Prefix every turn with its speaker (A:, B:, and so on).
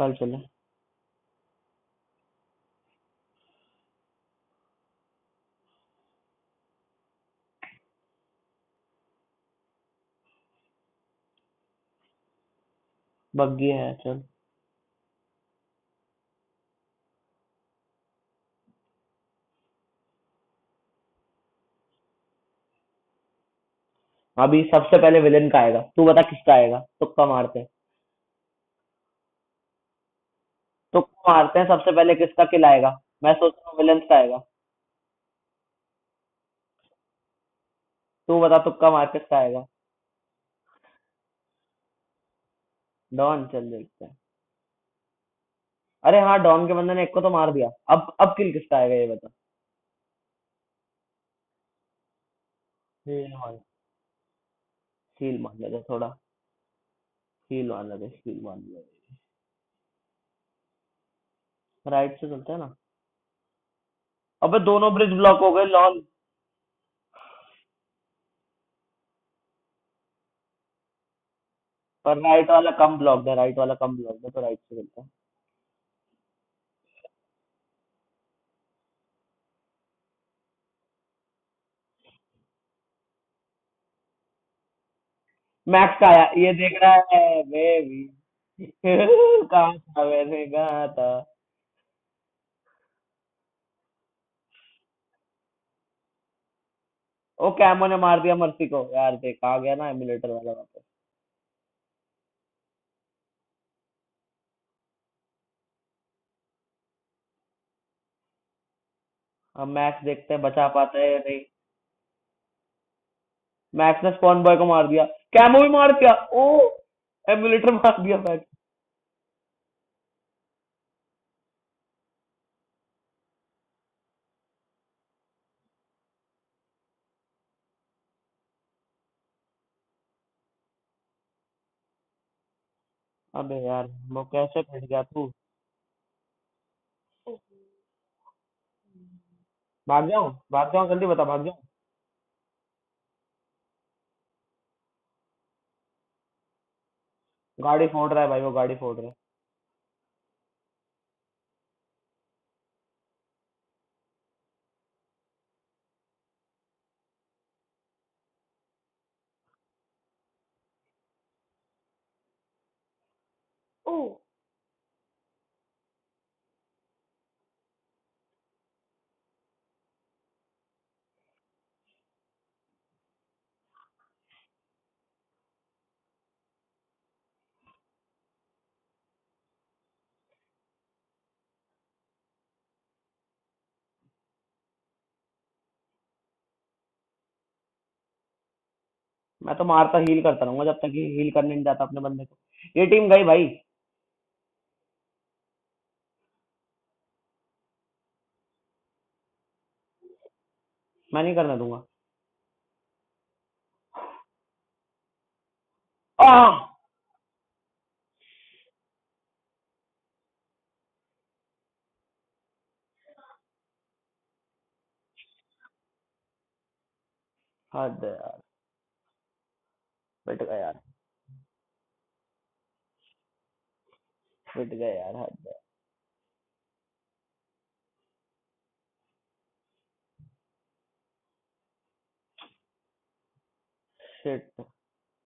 A: चल। चले बग्गी है, चल। अभी सबसे पहले विलेन का आएगा। तू बता किसका आएगा? तुक्का मारते। हैं तुक्का मारते हैं सबसे पहले किसका किल आएगा? मैं सोच रहा हूँ विलेन का आएगा। तू बता तुक्का मार किसका आएगा? डॉन, चल देखते हैं। अरे हाँ डॉन के बंदे ने एक को तो मार दिया। अब अब किल किसका आएगा ये बता। हील मान लेते थोड़ा। हील मान लेते हील मान लेते राइट से चलते हैं ना। अबे दोनों ब्रिज ब्लॉक हो गए लॉल पर राइट वाला कम ब्लॉक है राइट वाला कम ब्लॉक है तो राइट से चलते हैं। मैक्स का आया, ये देख रहा है बेबी कहाँ था, मैंने कहा था। ओ कैमो ने मार दिया मर्सी को। यार देख, आ गया ना एमुलेटर वाला वापस। अब मैक्स देखते हैं, बचा पाते हैं नहीं? मैक्स ने स्पॉन बॉय को मार दिया। कैमो भी मार दिया। ओ एमुलेटर मार दिया मैक्स अबे यार, वो कैसे पिट गया तू? भाग जाऊँ? भाग जाऊँ? जल्दी बता, भाग जाऊँ? गाड़ी फोड़ रहा है भाई, वो गाड़ी फोड़ रहा है। ओ। मैं तो मारता हील करता रहूँगा जब तक हील करने नहीं जाता अपने बंदे को। ये टीम गई भाई। मैं नहीं करने दूँगा। आह! हद यार। पिट गया। यार पिट गया यार हद है। siete